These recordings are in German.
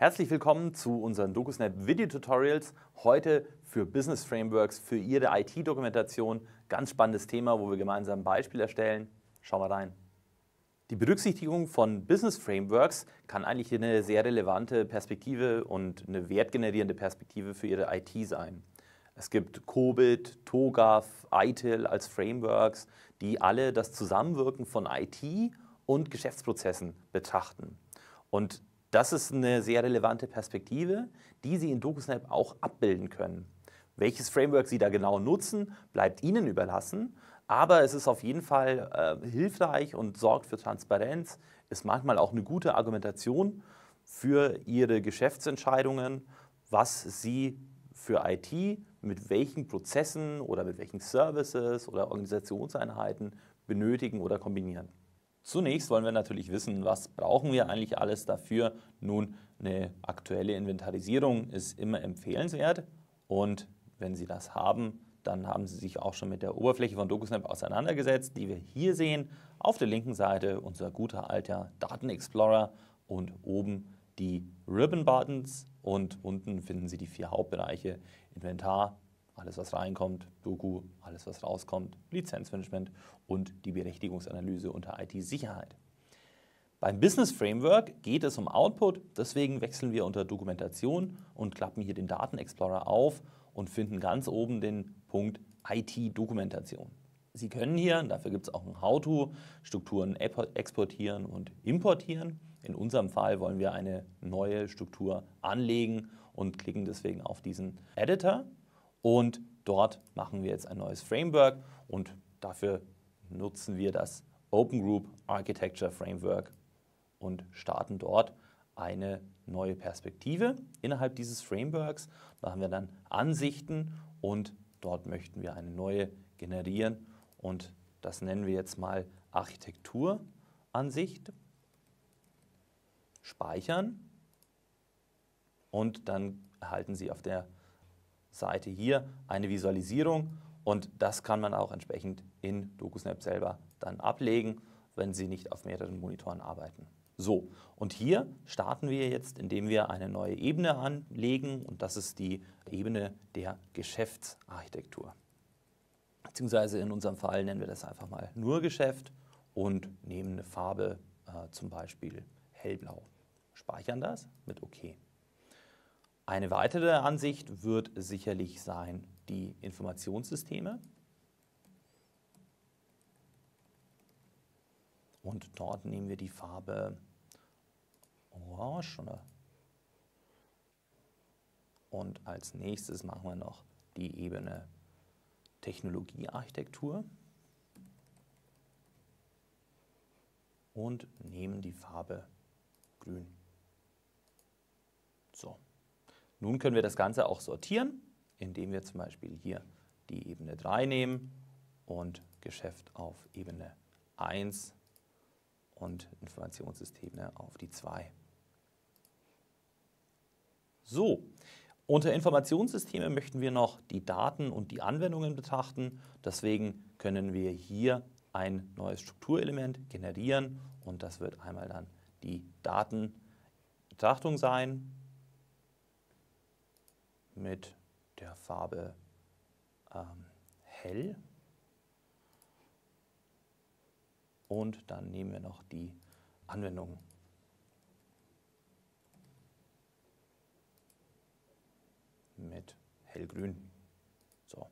Herzlich willkommen zu unseren DocuSnap Video Tutorials. Heute für Business Frameworks für Ihre IT-Dokumentation. Ganz spannendes Thema, wo wir gemeinsam ein Beispiel erstellen. Schauen wir rein. Die Berücksichtigung von Business Frameworks kann eigentlich eine sehr relevante Perspektive und eine wertgenerierende Perspektive für Ihre IT sein. Es gibt COBIT, TOGAF, ITIL als Frameworks, die alle das Zusammenwirken von IT und Geschäftsprozessen betrachten. Und das ist eine sehr relevante Perspektive, die Sie in DocuSnap auch abbilden können. Welches Framework Sie da genau nutzen, bleibt Ihnen überlassen. Aber es ist auf jeden Fall äh, hilfreich und sorgt für Transparenz, ist manchmal auch eine gute Argumentation für Ihre Geschäftsentscheidungen, was Sie für IT mit welchen Prozessen oder mit welchen Services oder Organisationseinheiten benötigen oder kombinieren. Zunächst wollen wir natürlich wissen, was brauchen wir eigentlich alles dafür. Nun, eine aktuelle Inventarisierung ist immer empfehlenswert und wenn Sie das haben, dann haben Sie sich auch schon mit der Oberfläche von DocuSnap auseinandergesetzt, die wir hier sehen. Auf der linken Seite unser guter alter Datenexplorer und oben die Ribbon Buttons und unten finden Sie die vier Hauptbereiche Inventar, alles was reinkommt, Doku, alles was rauskommt, Lizenzmanagement und die Berechtigungsanalyse unter IT-Sicherheit. Beim Business Framework geht es um Output, deswegen wechseln wir unter Dokumentation und klappen hier den Datenexplorer auf und finden ganz oben den Punkt IT-Dokumentation. Sie können hier, dafür gibt es auch ein How-To, Strukturen exportieren und importieren. In unserem Fall wollen wir eine neue Struktur anlegen und klicken deswegen auf diesen Editor. Und dort machen wir jetzt ein neues Framework und dafür nutzen wir das Open Group Architecture Framework und starten dort eine neue Perspektive innerhalb dieses Frameworks. Da haben wir dann Ansichten und dort möchten wir eine neue generieren und das nennen wir jetzt mal Architekturansicht. Speichern und dann erhalten Sie auf der Seite hier eine Visualisierung und das kann man auch entsprechend in DocuSnap selber dann ablegen, wenn Sie nicht auf mehreren Monitoren arbeiten. So, und hier starten wir jetzt, indem wir eine neue Ebene anlegen und das ist die Ebene der Geschäftsarchitektur. Beziehungsweise in unserem Fall nennen wir das einfach mal nur Geschäft und nehmen eine Farbe, äh, zum Beispiel hellblau. Speichern das mit OK. Eine weitere Ansicht wird sicherlich sein die Informationssysteme. Und dort nehmen wir die Farbe Orange. Und als nächstes machen wir noch die Ebene Technologiearchitektur und nehmen die Farbe Grün. So. Nun können wir das Ganze auch sortieren, indem wir zum Beispiel hier die Ebene 3 nehmen und Geschäft auf Ebene 1 und Informationssysteme auf die 2. So, unter Informationssysteme möchten wir noch die Daten und die Anwendungen betrachten. Deswegen können wir hier ein neues Strukturelement generieren und das wird einmal dann die Datenbetrachtung sein mit der Farbe ähm, hell. Und dann nehmen wir noch die Anwendung. mit hellgrün. So.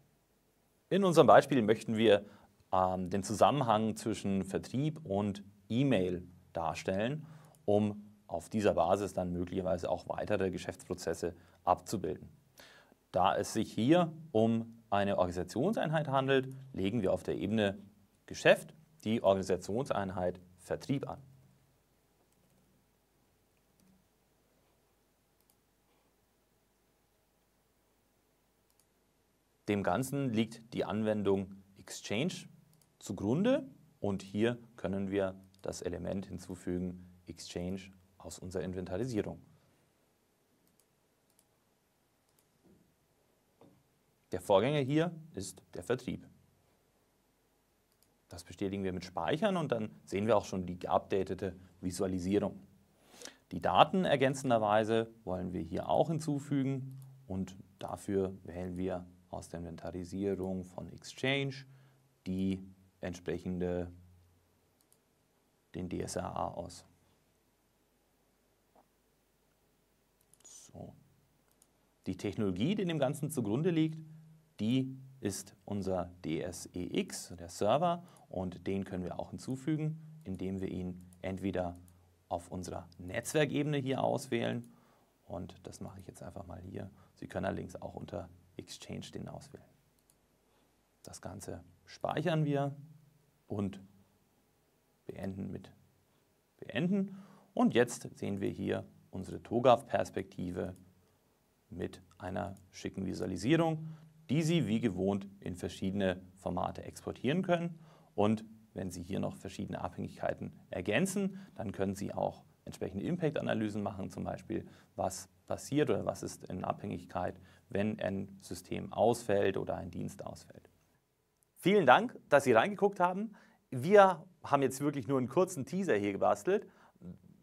In unserem Beispiel möchten wir ähm, den Zusammenhang zwischen Vertrieb und E-Mail darstellen, um auf dieser Basis dann möglicherweise auch weitere Geschäftsprozesse abzubilden. Da es sich hier um eine Organisationseinheit handelt, legen wir auf der Ebene Geschäft die Organisationseinheit Vertrieb an. Dem Ganzen liegt die Anwendung Exchange zugrunde und hier können wir das Element hinzufügen Exchange aus unserer Inventarisierung. Der Vorgänger hier ist der Vertrieb. Das bestätigen wir mit Speichern und dann sehen wir auch schon die geupdatete Visualisierung. Die Daten ergänzenderweise wollen wir hier auch hinzufügen und dafür wählen wir aus der Inventarisierung von Exchange die entsprechende, den DSRA aus. So. Die Technologie, die dem Ganzen zugrunde liegt, die ist unser DSEX, der Server, und den können wir auch hinzufügen, indem wir ihn entweder auf unserer Netzwerkebene hier auswählen und das mache ich jetzt einfach mal hier. Sie können allerdings auch unter Exchange den auswählen. Das Ganze speichern wir und beenden mit Beenden. Und jetzt sehen wir hier unsere TOGAF-Perspektive mit einer schicken Visualisierung, die Sie wie gewohnt in verschiedene Formate exportieren können. Und wenn Sie hier noch verschiedene Abhängigkeiten ergänzen, dann können Sie auch entsprechende Impact-Analysen machen, zum Beispiel, was passiert oder was ist in Abhängigkeit, wenn ein System ausfällt oder ein Dienst ausfällt. Vielen Dank, dass Sie reingeguckt haben. Wir haben jetzt wirklich nur einen kurzen Teaser hier gebastelt.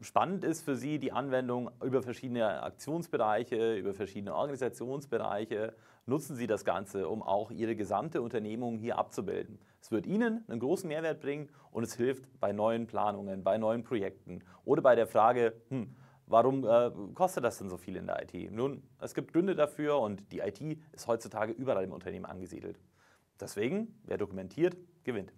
Spannend ist für Sie die Anwendung über verschiedene Aktionsbereiche, über verschiedene Organisationsbereiche. Nutzen Sie das Ganze, um auch Ihre gesamte Unternehmung hier abzubilden. Es wird Ihnen einen großen Mehrwert bringen und es hilft bei neuen Planungen, bei neuen Projekten oder bei der Frage, hm, warum äh, kostet das denn so viel in der IT? Nun, es gibt Gründe dafür und die IT ist heutzutage überall im Unternehmen angesiedelt. Deswegen, wer dokumentiert, gewinnt.